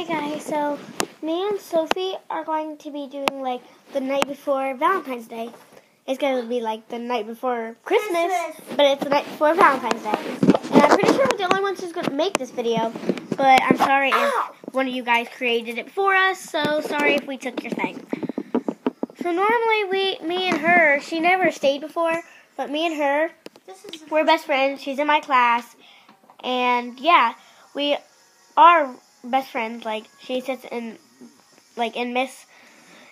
Hi guys, so me and Sophie are going to be doing like the night before Valentine's Day. It's going to be like the night before Christmas, Christmas. but it's the night before Valentine's Day. And I'm pretty sure we're the only ones who's going to make this video, but I'm sorry Ow. if one of you guys created it for us, so sorry if we took your thing. So normally we, me and her, she never stayed before, but me and her, This is we're best friends. She's in my class, and yeah, we are best friends. Like she sits in, like in Miss,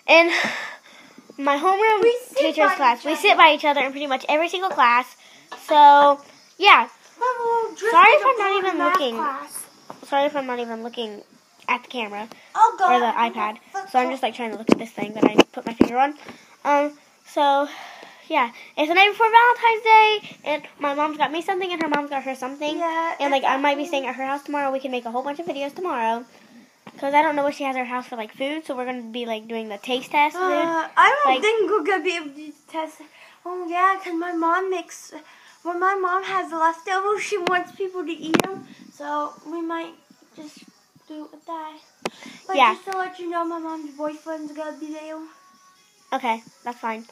in my homeroom teacher's class. We sit by each other in pretty much every single class. So yeah, Sorry if I'm not even looking. Class. sorry if I'm not even looking at the camera or the iPad. So I'm just like trying to look at this thing that I put my finger on. Um, so yeah, it's the night before Valentine's Day, and my mom's got me something, and her mom's got her something. Yeah. And like I might be staying at her house tomorrow. We can make a whole bunch of videos tomorrow. Cause I don't know what she has at her house for like food, so we're gonna be like doing the taste test. Uh, I don't Like- think we're gonna be able to test. Oh yeah, cause my mom makes. When my mom has leftovers, she wants people to eat them. So we might just do it with that. But Yeah. just to let you know, my mom's boyfriend's gonna be there. Okay, that's fine.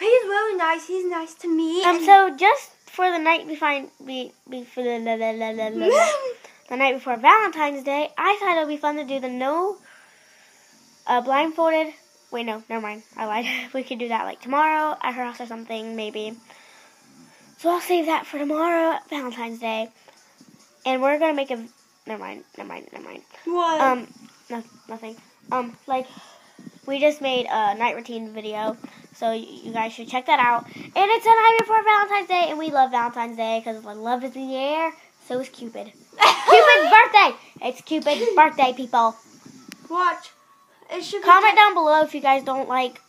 He's really nice. He's nice to me. Um, and- so just for the night before, find be be for the la, la, la, la, la, the night before Valentine's Day, I thought it would be fun to do the no uh, blindfolded. Wait, no, never mind. I lied. We could do that like tomorrow at her house or something, maybe. So I'll save that for tomorrow, Valentine's Day, and we're gonna make a. Never mind. Never mind. Never mind. what? Um, no, nothing. Um, like we just made a night routine video, so you guys should check that out. And it's a night before Valentine's Day, and we love Valentine's Day because love is in the air. So is Cupid. Cupid's birthday. It's Cupid's birthday, people. Watch. It should be Comment down below if you guys don't like.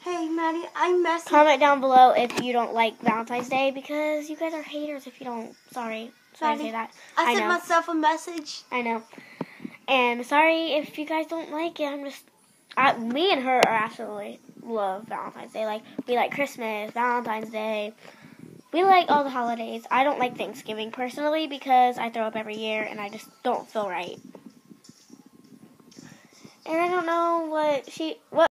Hey, Maddie, I messed Comment down below if you don't like Valentine's Day because you guys are haters if you don't. Sorry, sorry to say that. I I sent know. myself a message. I know. And sorry if you guys don't like it. I'm just, I, me and her are absolutely love Valentine's Day. Like we like Christmas, Valentine's Day. We like all the holidays. I don't like Thanksgiving personally because I throw up every year and I just don't feel right. And I don't know what she what